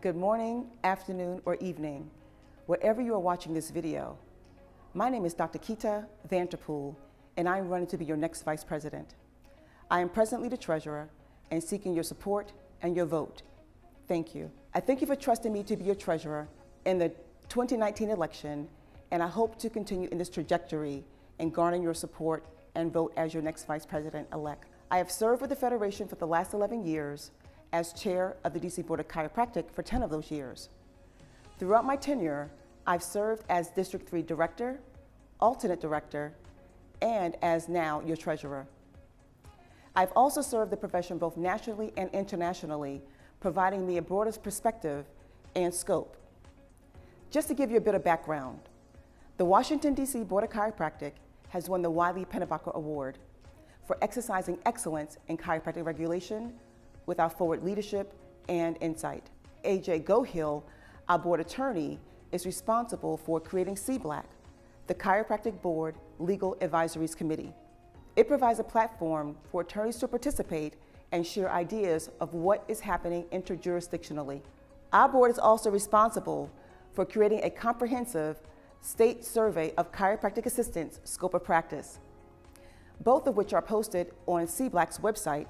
good morning, afternoon, or evening, wherever you are watching this video. My name is Dr. Keita Vanterpool, and I am running to be your next Vice President. I am presently the Treasurer and seeking your support and your vote. Thank you. I thank you for trusting me to be your Treasurer in the 2019 election, and I hope to continue in this trajectory and garner your support and vote as your next Vice President-elect. I have served with the Federation for the last 11 years as Chair of the DC Board of Chiropractic for 10 of those years. Throughout my tenure, I've served as District 3 Director, Alternate Director, and as now your Treasurer. I've also served the profession both nationally and internationally, providing me a broader perspective and scope. Just to give you a bit of background, the Washington, D.C. Board of Chiropractic has won the Wiley Pennebaker Award for exercising excellence in chiropractic regulation with our forward leadership and insight. AJ Gohill, our board attorney, is responsible for creating CBLAC, the Chiropractic Board Legal Advisories Committee. It provides a platform for attorneys to participate and share ideas of what is happening interjurisdictionally. Our board is also responsible for creating a comprehensive state survey of chiropractic assistants' scope of practice, both of which are posted on CBLAC's website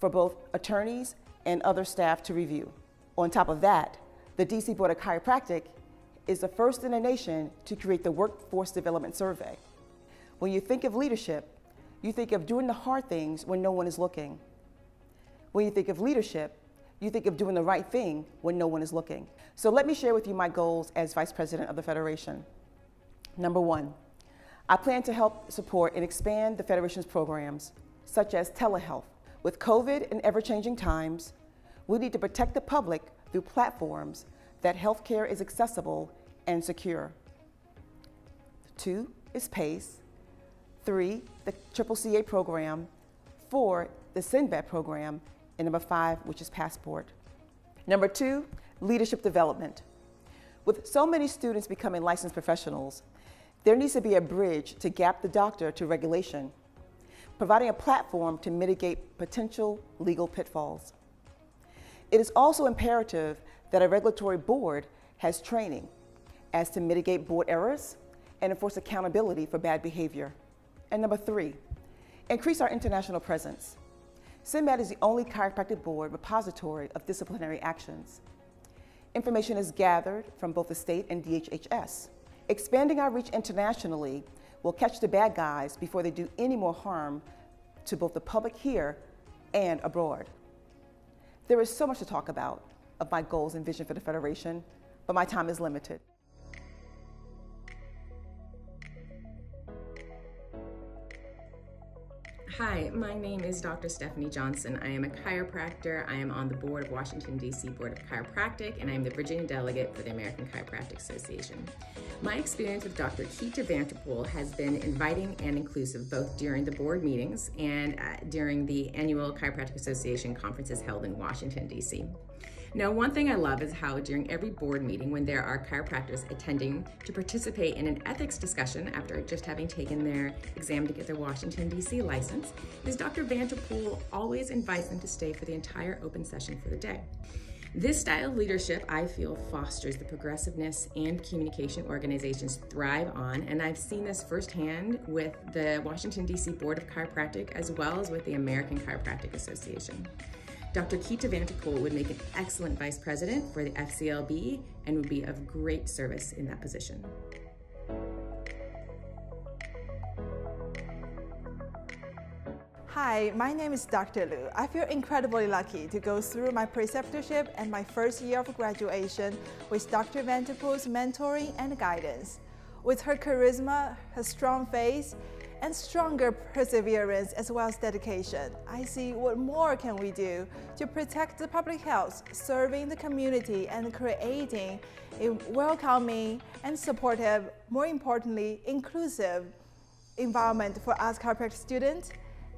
for both attorneys and other staff to review. On top of that, the DC Board of Chiropractic is the first in the nation to create the Workforce Development Survey. When you think of leadership, you think of doing the hard things when no one is looking. When you think of leadership, you think of doing the right thing when no one is looking. So let me share with you my goals as Vice President of the Federation. Number one, I plan to help support and expand the Federation's programs, such as telehealth. With COVID and ever-changing times, we need to protect the public through platforms that healthcare is accessible and secure. Two is PACE. Three, the Triple CA program. Four, the CIN-BAD program. And number five, which is Passport. Number two, leadership development. With so many students becoming licensed professionals, there needs to be a bridge to gap the doctor to regulation, providing a platform to mitigate potential legal pitfalls. It is also imperative that a regulatory board has training as to mitigate board errors and enforce accountability for bad behavior. And number three, increase our international presence. CIN-BAD is the only chiropractic board repository of disciplinary actions. Information is gathered from both the state and DHHS. Expanding our reach internationally will catch the bad guys before they do any more harm to both the public here and abroad. There is so much to talk about of my goals and vision for the Federation, but my time is limited. Hi, my name is Dr. Stephanie Johnson. I am a chiropractor. I am on the board of Washington, D.C. Board of Chiropractic, and I am the Virginia delegate for the American Chiropractic Association. My experience with Dr. Keita Vanterpool has been inviting and inclusive both during the board meetings and uh, during the annual Chiropractic Association conferences held in Washington, D.C. Now, one thing I love is how during every board meeting, when there are chiropractors attending to participate in an ethics discussion after just having taken their exam to get their Washington, D.C. license, is Dr. Vanterpool always invites them to stay for the entire open session for the day. This style of leadership, I feel, fosters the progressiveness and communication organizations thrive on, and I've seen this firsthand with the Washington, D.C. Board of Chiropractic as well as with the American Chiropractic Association. Dr. Keita Vanterpool would make an excellent vice president for the FCLB and would be of great service in that position. Hi, my name is Dr. Lu. I feel incredibly lucky to go through my preceptorship and my first year of graduation with Dr. Vanterpool's mentoring and guidance. With her charisma, her strong faith, and stronger perseverance as well as dedication. I see what more can we do to protect the public health, serving the community and creating a welcoming and supportive, more importantly, inclusive environment for us chiropractic students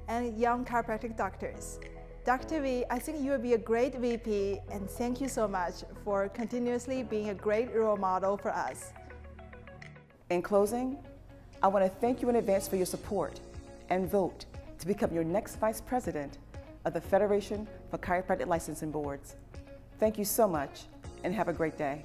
and young chiropractic doctors. Dr. V, I think you will be a great VP and thank you so much for continuously being a great role model for us. In closing, I want to thank you in advance for your support and vote to become your next Vice President of the Federation for Chiropractic Licensing Boards. Thank you so much, and have a great day.